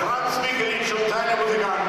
Franz Michelin schon kleine Musiker.